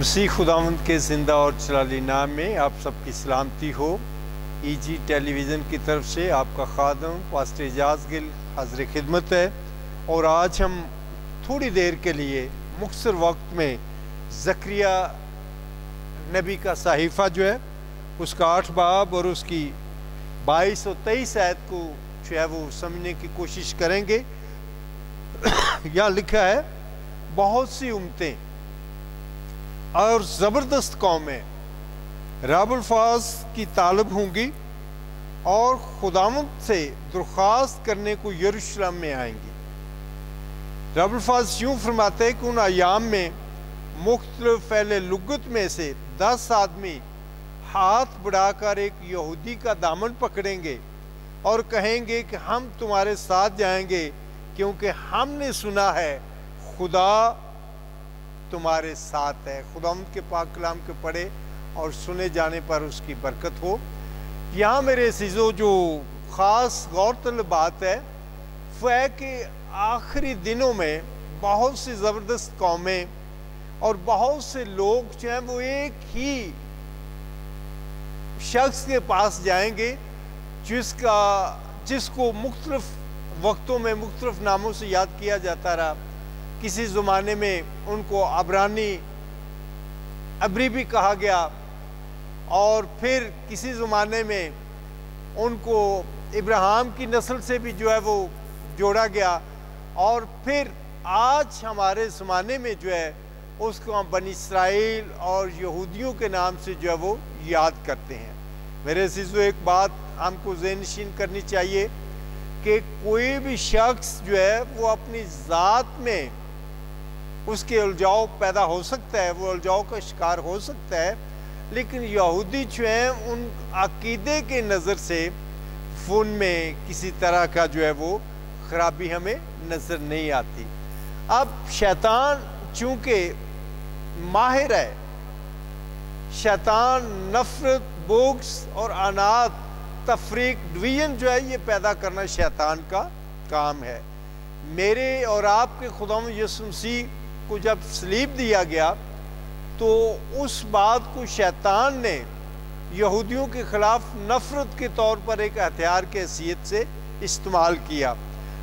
मसीह खुदावंद के ज़िंदा और चलाली नाम में आप सबकी सलामती हो। ईजी टेलीविज़न की तरफ़ से आपका खादम, पास्टर एजाज गिल हाजिर खिदमत है। और आज हम थोड़ी देर के लिए मुख्तर वक्त में जक्रिया नबी का सहीफ़ा जो है, उसका आठ बाब और उसकी बाईस और तेईस आयत को जो है वो समझने की कोशिश करेंगे। यहाँ लिखा है, बहुत सी उम्मतें और ज़बरदस्त कौमें। राबुलफाज की तालब होंगी और खुदामद से दरख्वास्त करने को यरूशलेम में आएँगी। राबुलफाज यूँ फरमाते हैं कि उन आयाम में मुख्तलिफ़ फैले लुगत में से दस आदमी हाथ बढ़ाकर एक यहूदी का दामन पकड़ेंगे और कहेंगे कि हम तुम्हारे साथ जाएँगे क्योंकि हमने सुना है खुदा तुम्हारे साथ है। खुदा के पाक कलाम के पढ़े और सुने जाने पर उसकी बरकत हो। यहाँ मेरे सीजो जो ख़ास गौरतलब बात है, वह कि आखिरी दिनों में बहुत सी ज़बरदस्त कौमें और बहुत से लोग जो हैं, वो एक ही शख्स के पास जाएँगे, जिसका, जिसको मुख्तलफ वक्तों में मुख्तलिफ़ नामों से याद किया जाता रहा। किसी ज़माने में उनको अबरानी, अबरी भी कहा गया और फिर किसी ज़माने में उनको इब्राहिम की नस्ल से भी जो है वो जोड़ा गया और फिर आज हमारे ज़माने में जो है उसको हम बन इसराइल और यहूदियों के नाम से जो है वो याद करते हैं। मेरे सीजो एक बात हमको जहनशीन करनी चाहिए कि कोई भी शख्स जो है वो अपनी ज़ात में उसके उलझाव पैदा हो सकता है, वो उलझाव का शिकार हो सकता है। लेकिन यहूदी जो हैं, उन अकीदे के नज़र से फ़ोन में किसी तरह का जो है वो ख़राबी हमें नज़र नहीं आती। अब शैतान चूँकि माहिर है, शैतान नफ़रत बोक्स और अनाथ, तफरीक, डिवीज़न जो है, ये पैदा करना शैतान का काम है। मेरे और आपके खुदा यसुमसी को जब स्लीप दिया गया तो उस बात को शैतान ने यहूदियों के ख़िलाफ़ नफ़रत के तौर पर एक हथियार के हैसियत से इस्तेमाल किया।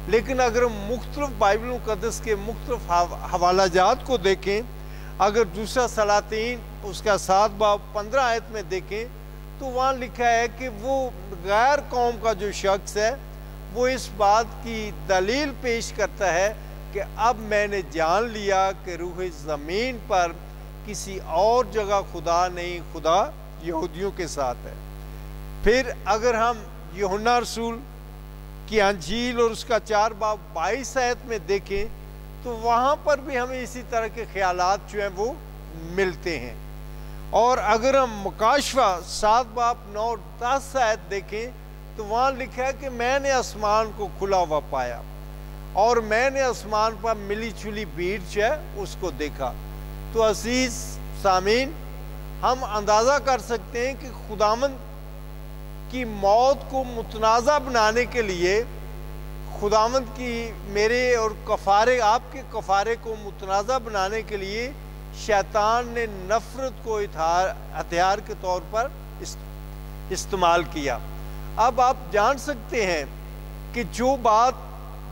लेकिन अगर हम मुख्तलिफ़ बाइबल मुकदस के मुख्तलिफ़ हवाला जात को देखें, अगर दूसरा सलातीन, उसका सात बाब पंद्रह आयत में देखें तो वहाँ लिखा है कि वो गैर कौम का जो शख्स है, वो इस बात की दलील पेश करता है कि अब मैंने जान लिया कि रूह ज़मीन पर किसी और जगह खुदा नहीं, खुदा यहूदियों के साथ है। फिर अगर हम यहुना रसूल की अंजील और उसका चार बाब बाईस आयत में देखें तो वहाँ पर भी हमें इसी तरह के ख्याल जो हैं वो मिलते हैं। और अगर हम मुकाशवा सात बाप नौ दस आयत देखें तो वहाँ लिखा है कि मैंने आसमान को खुला हुआ पाया। और मैंने आसमान पर मिली छुली भीड़ जो है, उसको देखा। तो अज़ीज़, सामीन, हम अंदाज़ा कर सकते हैं कि खुदामंद की मौत को मुतनाज़ा बनाने के लिए खुदामंद की मेरे और कफ़ारे, आपके कफ़ारे को मुतनाज़ा बनाने के लिए शैतान ने नफ़रत को हथियार के तौर पर इस्तेमाल किया। अब आप जान सकते हैं कि जो बात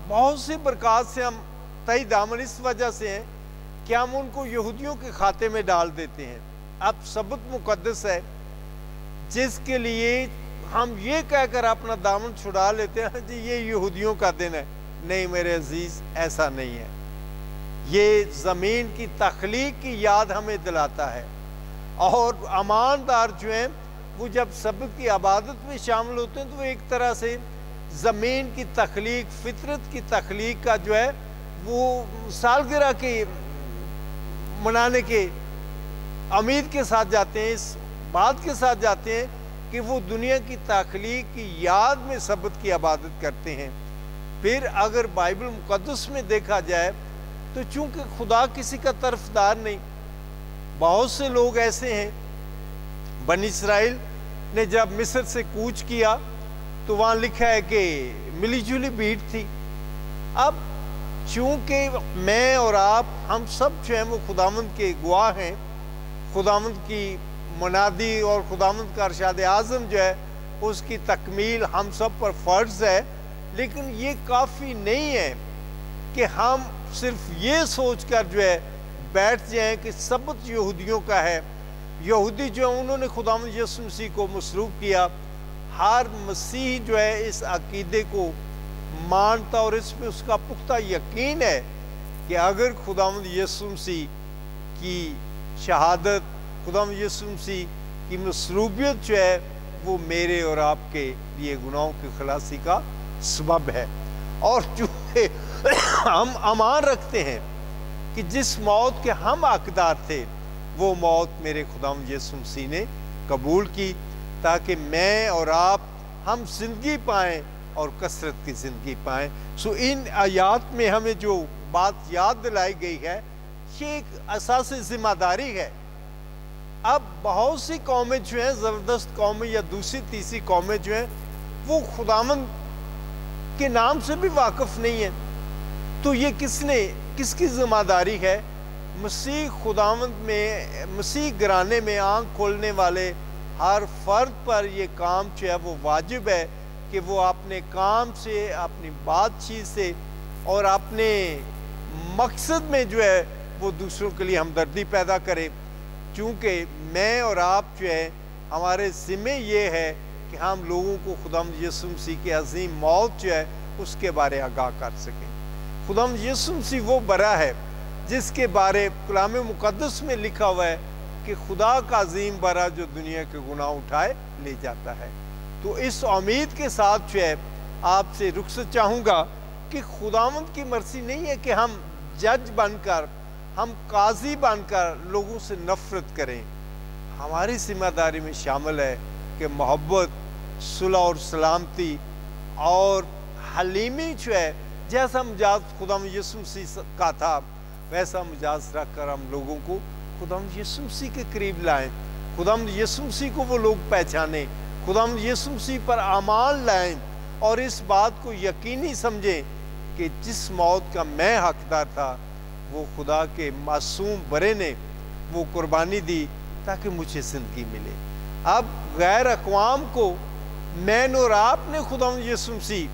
बहुत से बरकत से हम तय दामन इस वजह से हैं कि हम उनको यहूदियों के खाते में डाल देते हैं। अब सबक मुकदस है, जिसके लिए हम ये कहकर अपना दामन छुड़ा लेते हैं, जी, ये यहूदियों का दिन है। नहीं मेरे अज़ीज़, ऐसा नहीं है। ये ज़मीन की तख्लीक की याद हमें दिलाता है। और अमानदार जो हैं, वो जब सबक की आबादत में शामिल होते हैं तो वो एक तरह से ज़मीन की तख्लीक, फितरत की तख्लीक का जो है, वो सालगिरह के मनाने के उम्मीद के साथ जाते हैं, इस बात के साथ जाते हैं कि वो दुनिया की तख्लीक की याद में सबत की आबादत करते हैं। फिर अगर बाइबल मुकदस में देखा जाए तो चूँकि खुदा किसी का तरफदार नहीं, बहुत से लोग ऐसे हैं। बन इसराइल ने जब मिस्र से कूच किया तो वहाँ लिखा है कि मिली जुली भीड़ थी। अब चूँकि मैं और आप, हम सब जो हैं वो खुदामंद के गवाह हैं। खुदामंद की मनादी और खुदामंद का अरशाद आज़म जो है, उसकी तकमील हम सब पर फ़र्ज़ है। लेकिन ये काफ़ी नहीं है कि हम सिर्फ़ ये सोच कर जो है बैठ जाएँ कि सबत यहूदियों का है। यहूदी जो है, उन्होंने खुदाम यसु को मसरूफ़ किया। हर मसीह जो है इस अकीदे को मानता और इस पर उसका पुख्ता यकीन है कि अगर खुदा यसु मसीह की शहादत खुदा यसु मसीह की मसरूबियत जो है, वो मेरे और आपके लिए गुनाहों की खलासी का सबब है। और चूँकि हम अमान रखते हैं कि जिस मौत के हम हकदार थे, वो मौत मेरे खुदाम यसु मसीह ने कबूल की। ताकि मैं और आप हम ज़िंदगी पाएँ और कसरत की ज़िंदगी पाएँ। सो इन आयात में हमें जो बात याद दिलाई गई है, ये एक असास ज़िम्मेदारी है। अब बहुत सी कौमें जो हैं, ज़बरदस्त कौमें या दूसरी तीसरी कौमें जो हैं, वो खुदामंद के नाम से भी वाकफ़ नहीं है। तो ये किसने, किसकी ज़िम्मेदारी है? मसीह खुदावंद में, मसीह घराने में आँख खोलने वाले हर फर्द पर ये काम जो है वो वाजिब है कि वो अपने काम से, अपनी बातचीत से और अपने मकसद में जो है वो दूसरों के लिए हमदर्दी पैदा करे। क्योंकि मैं और आप जो है, हमारे ज़िम्मे ये है कि हम लोगों को खुदम यसु मसीह की अजीम मौत जो है उसके बारे आगाह कर सकें। खुदम यसु मसीह वो बरा है जिसके बारे कलाम मुकदस में लिखा हुआ है कि खुदा का अजीम बरा जो दुनिया के गुनाह उठाए, ले जाता है। तो इस उम्मीद के साथ जो है, आपसे रुखसत चाहूँगा कि खुदावंत की मर्ज़ी नहीं है कि हम जज बनकर, हम काजी बनकर लोगों से नफरत करें। हमारी ज़िम्मेदारी में शामिल है कि मोहब्बत, सुलह और सलामती और हलीमी जो है, जैसा मिजाज खुदा यसु मसीह का था, वैसा मिजाज रख कर हम लोगों को खुदा यसु के करीब लाएँ। खुदा यसु को वो लोग पहचाने। खुदा यसु पर अमाल लाएँ और इस बात को यकीनी समझें कि जिस मौत का मैं हकदार था, वो खुदा के मासूम बरे ने वो कुर्बानी दी ताकि मुझे ज़िंदगी मिले। अब गैर अकवाम को मैन और आपने खुदा यसु मसीह,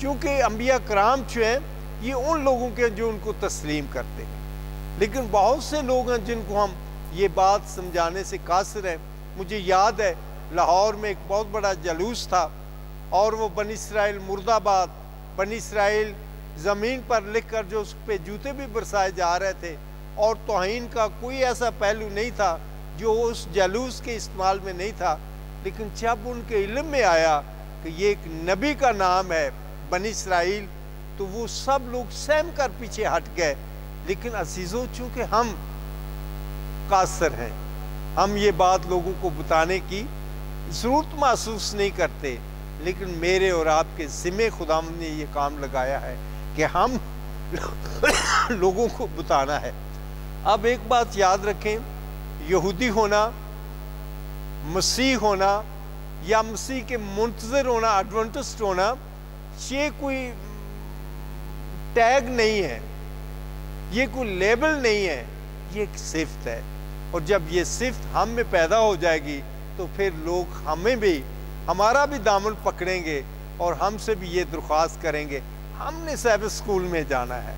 क्योंकि अम्बिया कराम जो हैं, ये उन लोगों के जो उनको तस्लीम करते हैं। लेकिन बहुत से लोग हैं जिनको हम ये बात समझाने से कासर हैं। मुझे याद है, लाहौर में एक बहुत बड़ा जलूस था और वो बन इसराइल मुर्दाबाद, बन इसराइल ज़मीन पर लिख कर जो उस पर जूते भी बरसाए जा रहे थे और तोहन का कोई ऐसा पहलू नहीं था जो उस जलूस के इस्तेमाल में नहीं था। लेकिन जब उनके इलम में आया कि ये एक नबी का नाम है बन इसराइल तो वो सब लोग सहम कर पीछे हट गए। लेकिन अजीज़ों, चूँकि हम कासर हैं, हम ये बात लोगों को बताने की ज़रूरत महसूस नहीं करते, लेकिन मेरे और आपके ज़िम्मे खुदा ने ये काम लगाया है कि हम लोगों को बताना है। अब एक बात याद रखें, यहूदी होना, मसीह होना, या मसीह के मुंतजर होना, एडवेंटिस्ट होना, ये कोई टैग नहीं है। ये कोई लेबल नहीं है, ये एक सिफ्त है। और जब ये सिफ्त हम में पैदा हो जाएगी तो फिर लोग हमें भी, हमारा भी दामन पकड़ेंगे और हमसे भी ये दरख्वास्त करेंगे, हमने सब स्कूल में जाना है।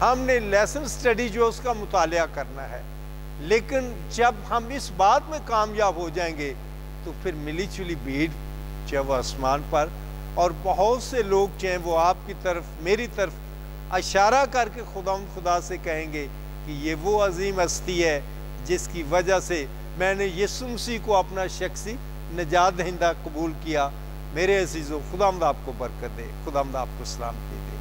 हमने लेसन स्टडी जो उसका मुताल करना है। लेकिन जब हम इस बात में कामयाब हो जाएँगे तो फिर मिली जुली भीड़ चाहे वो आसमान पर, और बहुत से लोग चाहे वो आपकी तरफ़, मेरी तरफ़ इशारा करके खुदा खुदा से कहेंगे कि ये वो अजीम हस्ती है जिसकी वजह से मैंने यसुमसी को अपना शख्सी नजात दहिंदा कबूल किया। मेरे अजीज़ों खुदामद आपको बरकत दे। खुदामद आपको सलाम दे दे।